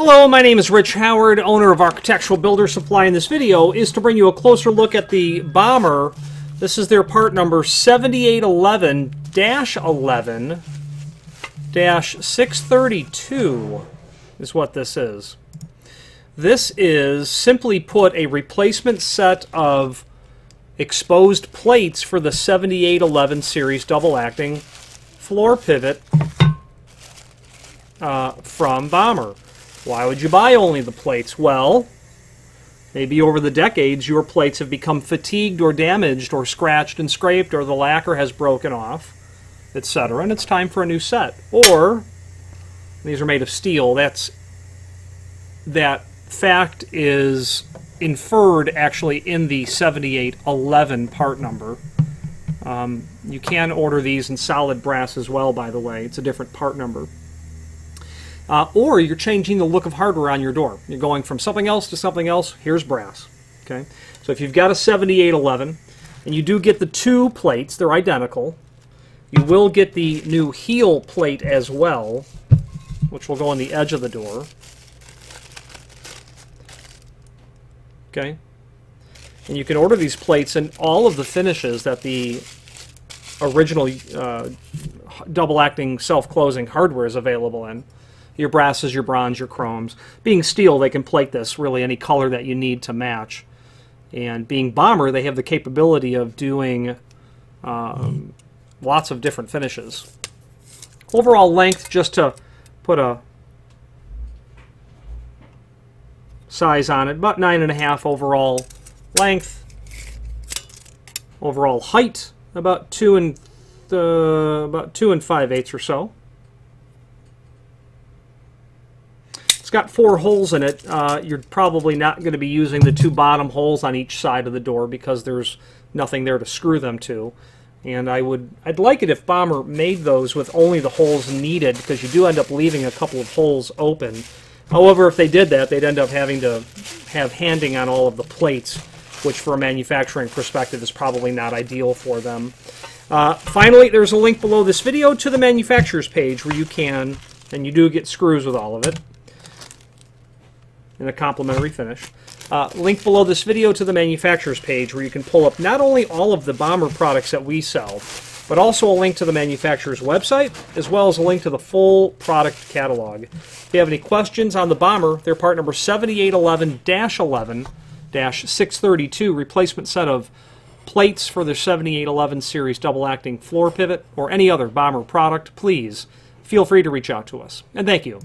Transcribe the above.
Hello, my name is Rich Howard, owner of Architectural Builder Supply. And this video is to bring you a closer look at the Bommer. This is their part number 7811-11-632 is what this is. This is, simply put, a replacement set of exposed plates for the 7811 series double-acting floor pivot uh, from Bommer. Why would you buy only the plates? Well, maybe over the decades your plates have become fatigued or damaged or scratched and scraped or the lacquer has broken off, etc. And it's time for a new set. Or these are made of steel. That's that fact is inferred actually in the 7811 part number. Um, you can order these in solid brass as well, by the way. It's a different part number. Uh, or you're changing the look of hardware on your door. You're going from something else to something else. Here's brass. Okay, so if you've got a 7811 and you do get the two plates, they're identical. You will get the new heel plate as well, which will go on the edge of the door. Okay, and you can order these plates in all of the finishes that the original uh, double-acting self-closing hardware is available in your brasses, your bronze, your chromes. Being steel, they can plate this really any color that you need to match. And being Bommer, they have the capability of doing um, lots of different finishes. Overall length, just to put a size on it, about nine and a half overall length. Overall height, about two and uh, about two and five eighths or so. It's got four holes in it. Uh, you're probably not going to be using the two bottom holes on each side of the door because there's nothing there to screw them to. And I would, I'd like it if Bommer made those with only the holes needed because you do end up leaving a couple of holes open. However, if they did that, they'd end up having to have handing on all of the plates, which for a manufacturing perspective is probably not ideal for them. Uh, finally, there's a link below this video to the manufacturer's page where you can, and you do get screws with all of it in a complementary finish. Uh, link below this video to the manufacturer's page where you can pull up not only all of the Bommer products that we sell, but also a link to the manufacturer's website, as well as a link to the full product catalog. If you have any questions on the Bommer, their part number 7811-11-632 replacement set of plates for their 7811 series double-acting floor pivot, or any other Bommer product, please feel free to reach out to us. And thank you.